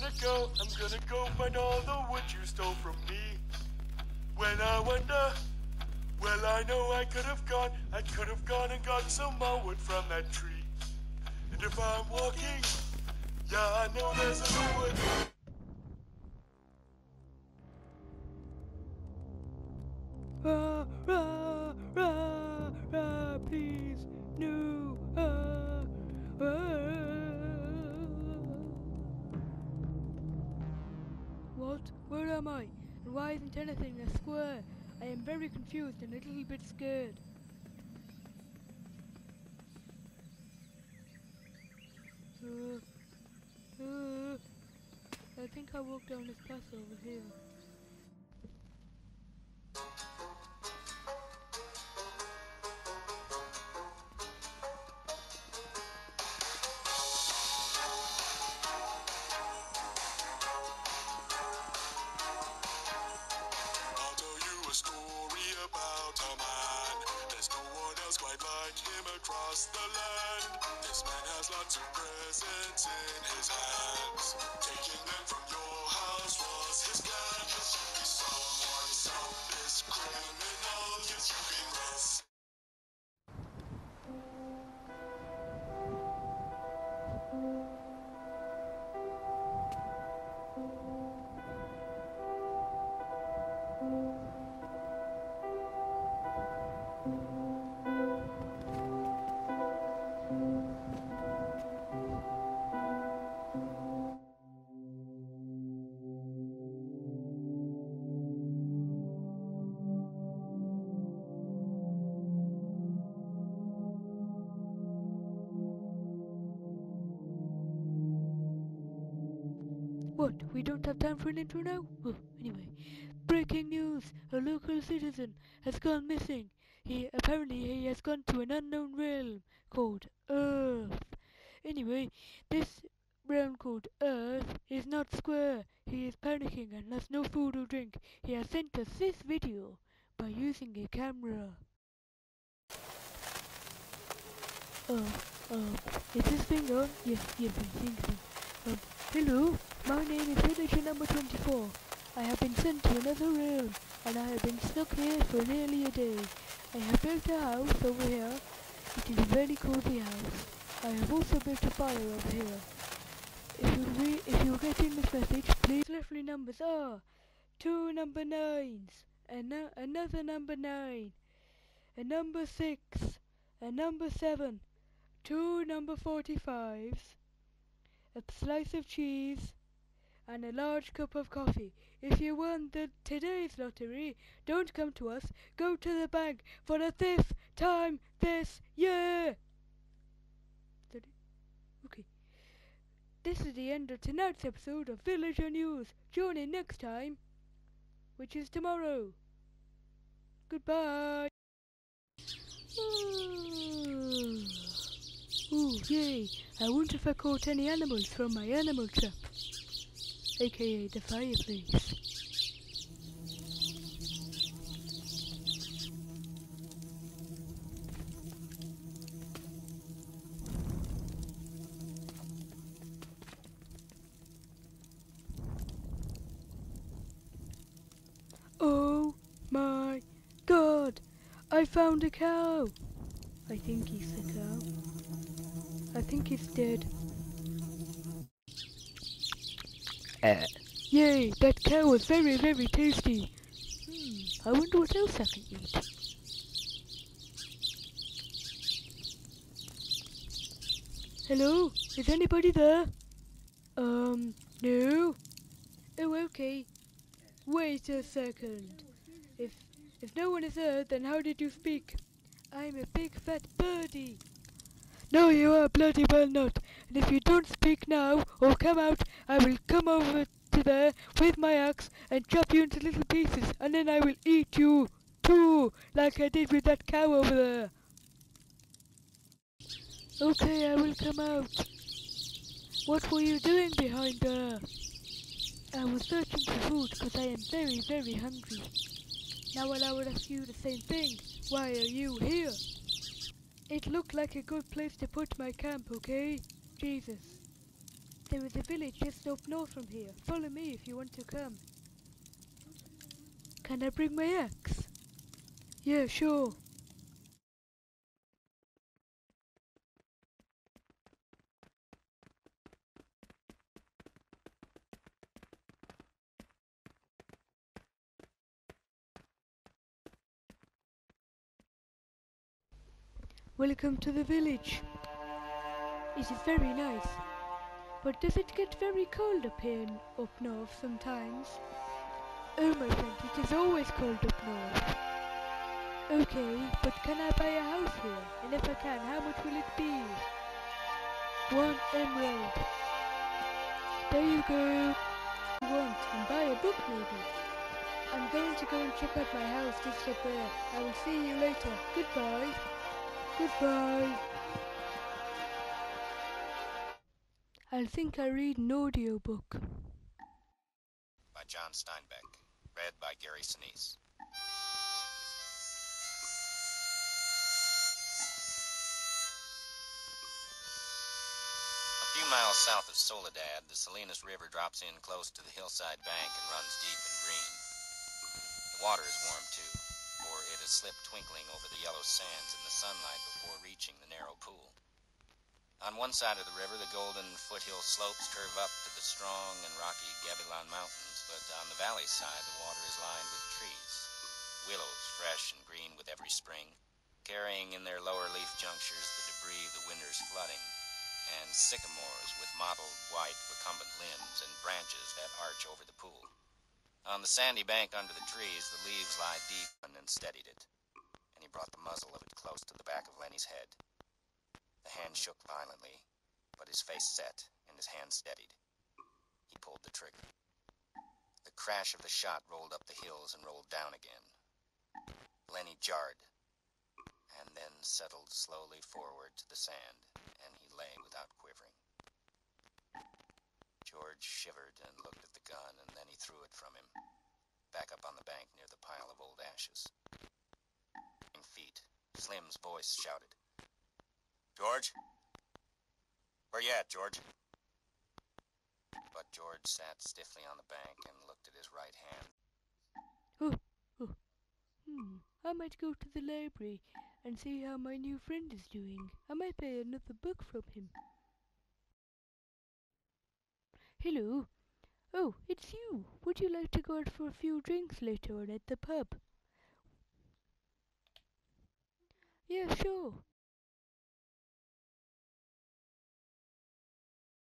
gonna go, I'm gonna go find all the wood you stole from me. When I wonder, well, I know I could have gone, I could have gone and got some more wood from that tree. And if I'm walking, yeah, I know there's a wood. Rah, rah, Where am I? And why isn't anything a square? I am very confused and a little bit scared. Uh, uh, I think I walk down this path over here. Selfish criminal. Yes, you be What? We don't have time for an intro now? Oh, anyway. Breaking news! A local citizen has gone missing. He apparently he has gone to an unknown realm called Earth. Anyway, this realm called Earth is not square. He is panicking and has no food or drink. He has sent us this video by using a camera. Uh, um, is this thing on? Yes, yes, I think so. Um, hello, my name is villager number 24. I have been sent to another realm, and I have been stuck here for nearly a day. I have built a house over here. It is a very cozy house. I have also built a fire over here. If you re- if you are getting this message, please me numbers are two number nines, and no- another number nine, a number six, a number seven, two number forty-fives, a slice of cheese, and a large cup of coffee. If you won the today's lottery, don't come to us. Go to the bank for the fifth time this year. Okay. This is the end of tonight's episode of Villager News. Join in next time, which is tomorrow. Goodbye. Ooh, yay. I wonder if I caught any animals from my animal trap, aka the fireplace. Oh my god! I found a cow! I think he's the cow. I think he's dead. Uh, Yay, that cow was very, very tasty. Hmm, I wonder what else I can eat. Hello? Is anybody there? Um, no? Oh, okay. Wait a second. If, if no one is there, then how did you speak? I'm a big fat birdie. No, you are bloody well not. And if you don't speak now or come out, I will come over to there with my axe and chop you into little pieces, and then I will eat you too, like I did with that cow over there. Okay, I will come out. What were you doing behind there? I was searching for food because I am very, very hungry. Now I will ask you the same thing. Why are you here? It looked like a good place to put my camp, okay? Jesus. There is a village just up north from here. Follow me if you want to come. Can I bring my axe? Yeah, sure. Welcome to the village. It is very nice. But does it get very cold up here up north sometimes? Oh my friend, it is always cold up north. Okay, but can I buy a house here? And if I can, how much will it be? One emerald. There you go. You want and buy a book maybe. I'm going to go and check out my house just up there. I will see you later. Goodbye. Goodbye. I think I read an audiobook. by John Steinbeck. Read by Gary Sinise. A few miles south of Soledad, the Salinas River drops in close to the hillside bank and runs deep and green. The water is warm too, for slip twinkling over the yellow sands in the sunlight before reaching the narrow pool. On one side of the river, the golden foothill slopes curve up to the strong and rocky Gabilan Mountains, but on the valley side, the water is lined with trees. Willows, fresh and green with every spring, carrying in their lower leaf junctures the debris of the winter's flooding, and sycamores with mottled white recumbent limbs and branches that arch over the pool. On the sandy bank under the trees, the leaves lie deep and steadied it, and he brought the muzzle of it close to the back of Lennie's head. The hand shook violently, but his face set and his hand steadied. He pulled the trigger. The crash of the shot rolled up the hills and rolled down again. Lenny jarred, and then settled slowly forward to the sand, and he lay without quivering. George shivered and looked at the gun, threw it from him, back up on the bank near the pile of old ashes. In feet, Slim's voice shouted. George? Where you at, George? But George sat stiffly on the bank and looked at his right hand. Oh, oh. Hmm, I might go to the library and see how my new friend is doing. I might buy another book from him. Hello. Oh, it's you. Would you like to go out for a few drinks later on at the pub? Yeah, sure.